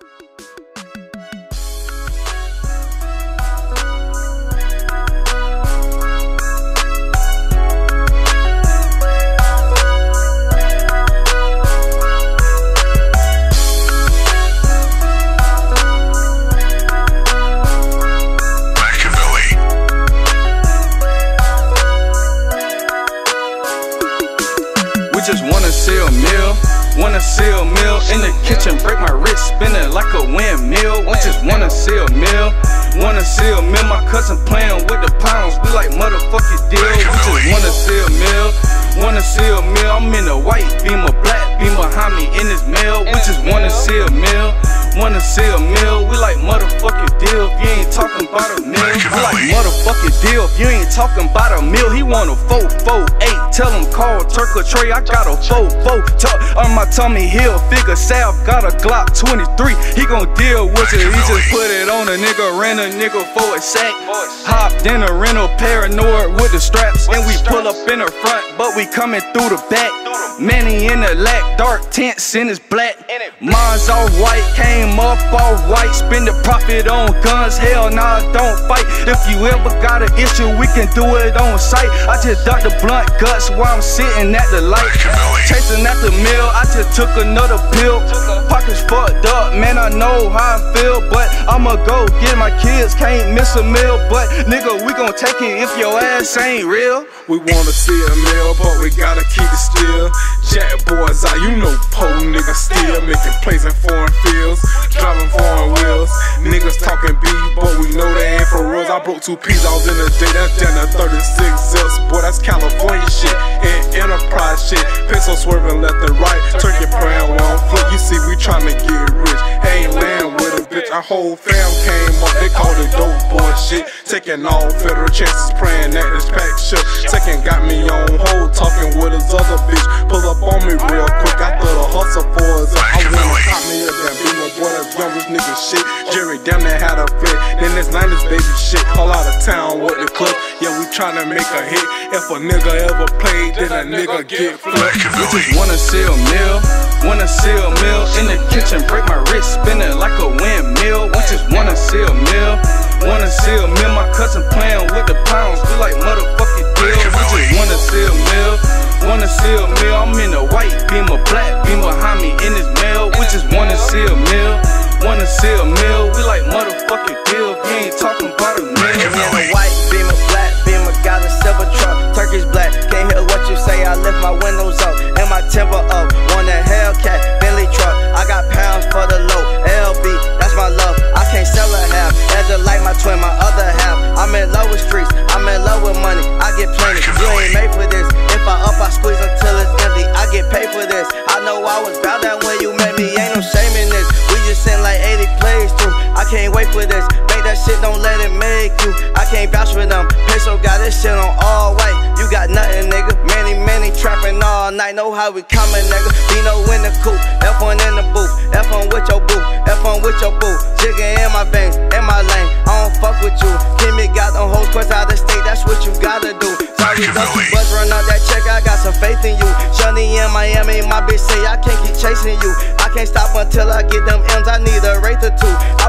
Thank you. Wanna see a mill Wanna see a mill in the kitchen, break my wrist, spinning like a windmill. We just wanna see a mill, wanna see a mill. My cousin playing with the pounds, we like motherfucking deal. We just wanna see a mill, wanna see a mill. I'm in a white beamer, black beam behind me in this mail. We just wanna see a mill, wanna see a mill. We like motherfucking deal. If you ain't talking about a meal, we like motherfucking deal. If you ain't talking about a meal, he want a four, four, eight. Tell him call Turk or Trey, I got a four, four. Tuck on my tummy hill, figure South got a Glock 23. He gon' deal with it. He just put it on a nigga, ran a nigga for a sack. Hopped in a rental, paranoid with the straps. And we pull up in the front, but we coming through the back. Manny in the lack, dark tents in his black. Mine's all white, came up all white. Spend the profit on guns, hell nah, don't fight. If you ever got an issue, we can do it on sight. I just ducked the blunt guts while I'm sitting at the light. Chasing at the mill, I just took another pill. Pockets fucked up, man, I know how I feel. But I'ma go get my kids, can't miss a meal. But nigga, we gon' take it if your ass ain't real. We wanna see a mill, but we gotta keep it still. Jack boys out, you know, niggas still making plays in foreign fields, driving foreign wheels. Niggas talking beef, but we know they ain't for reals. I broke two P's, I was in the day, that's down to 36 zips. Boy, that's California shit and enterprise shit. Pencil swerving left and right, turkey praying one foot. You see, we tryna get rich. Ain't land with a bitch, our whole fam came up, they called it dope boy shit. Taking all federal chances, praying that this pack shit. Taking got me on hold, talking with his other bitch. Pull up on me real quick, I tryna make a hit. If a nigga ever played, then a nigga get flipped. Just wanna see a mill, wanna see a mill in the kitchen, break my wrist, spinning like a windmill. We just wanna see a mill, wanna see a mill. My cousin playing with the pounds, we like motherfucking deal. Just wanna see a mill, wanna see a mill. I'm in a white beamer, black beam behind me in this mail. We just wanna see a mill, wanna see a mill. We like motherfucking deal. Can't wait for this. Make that shit, don't let it make you. I can't vouch for them. Peso got this shit on all white. You got nothing, nigga. Many, many trapping all night. Know how we coming, nigga. Dino in the coop. F1 in the booth. F1 with your boo. F1 with your boo. Jigga in my veins, in my lane. I don't fuck with you. Kimmy got them hoes quest out of state. That's what you gotta do. Sorry, you buzz run out that check. I got some faith in you. Shunny in Miami. My bitch say I can't keep chasing you. I can't stop until I get them M's. I need a rate or two.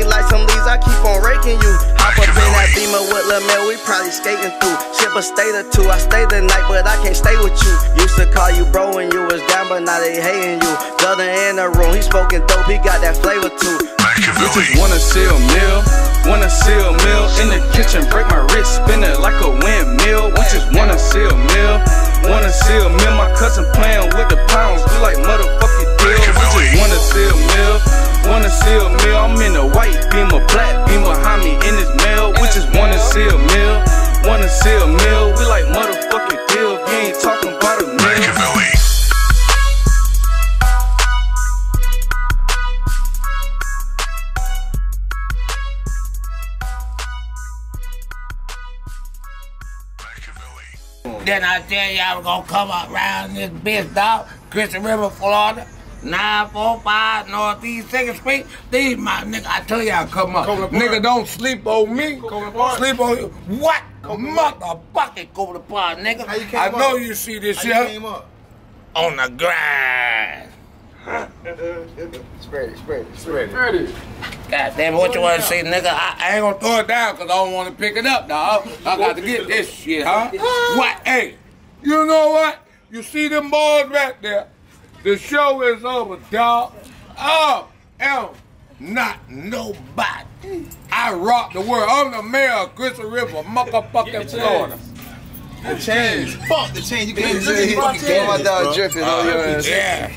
Money like some leaves. I keep on raking you. Hop up in that beamer with Lil Mel. We probably skating through. Ship a state or two. I stay the night, but I can't stay with you. Used to call you bro when you was down, but now they hating you. Brother in the room, he smoking dope. He got that flavor too. Just wanna see a mill, wanna see a mill in the kitchen, break my wrist, spinning like a windmill. We just wanna see a mill, wanna see a mill. Then I tell y'all I was gonna come around this bitch, dog. Crystal River, Florida. 945 Northeast 2nd Street. These my nigga, I tell you I come up. Nigga, don't sleep on me. Sleep on you. What? Motherfucking go to the park, nigga. How you came I know you see this How you shit came up? on the grind. Spread it, spread it. Spread it. God damn it, what you want to see, nigga? I, I ain't gonna throw it down because I don't want to pick it up, dog. I got to get this shit, huh? What? Hey, you know what? You see them boys right there? The show is over, dog. I am not nobody. I rock the world. I'm the mayor of Crystal River, motherfucking Florida. The change. Fuck the change. You can't Get my dog dripping on your ass. Yeah.